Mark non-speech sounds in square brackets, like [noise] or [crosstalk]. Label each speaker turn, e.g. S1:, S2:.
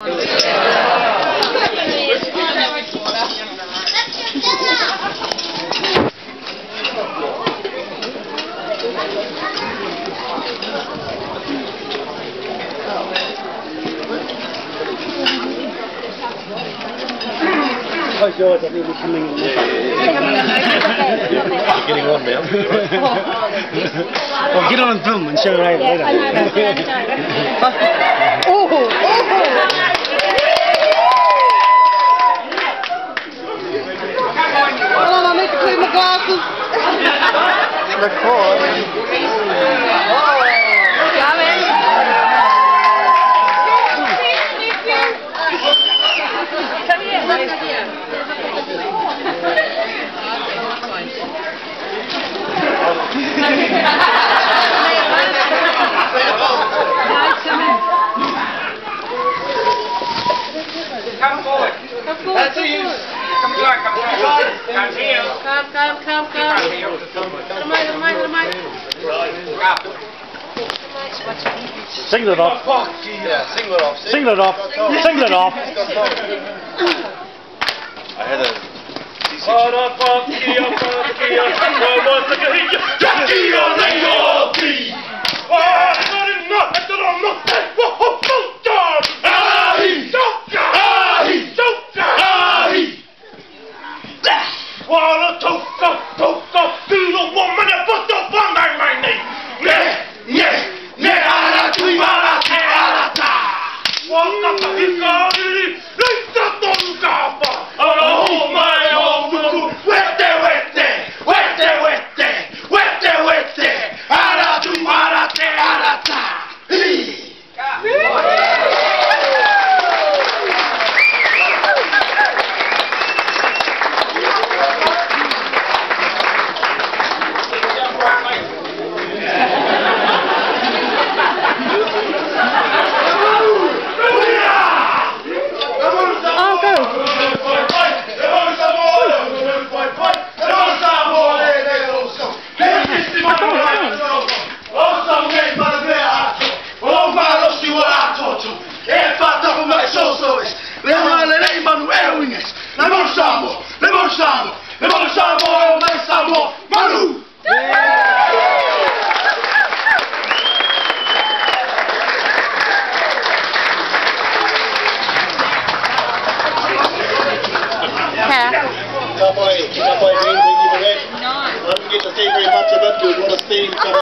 S1: 开 [laughs] 始我就呢啲亲命嘅，
S2: 叫你安名。
S1: 我见到你都唔笑啦，你啦。
S2: [laughs] Hold on, I need to clean my glasses. Come forward. That's
S3: you.
S2: Come forward, come forward. Come here. Come, come, come, come. Come here. Come on, come
S4: on, come
S2: on. Up.
S1: Singlet off.
S3: Yeah, singlet
S4: off. see?
S1: Singlet off. Singlet off. I had a
S4: جس کو Kapoy, Kapoy, thank you. I'm going to say very much about you. You want to stay.